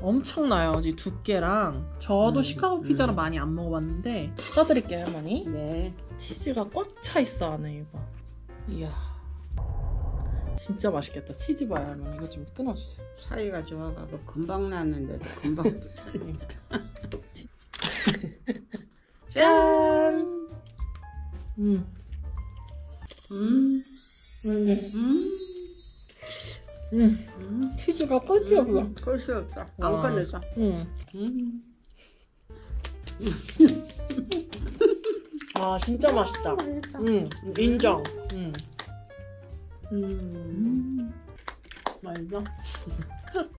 엄청나요. 이 두께랑. 저도 음, 시카고 피자를 음. 많이 안 먹어봤는데 떠드릴게요, 할머니. 네. 치즈가 꽉 차 있어 안에 이거. 이야. 진짜 맛있겠다. 치즈 봐요, 할머니. 이거 좀 끊어주세요. 사이가 좋아가지고 금방 났는데도 금방 짠. 음. 음, 음. 음, 음. 음. 치즈가 끝이 없어. 음, 끝이 없어. 안 와. 꺼내서. 음. 음. 아 진짜 맛있다. 맛있다. 음. 인정. 음. 음. 음. 맛있어.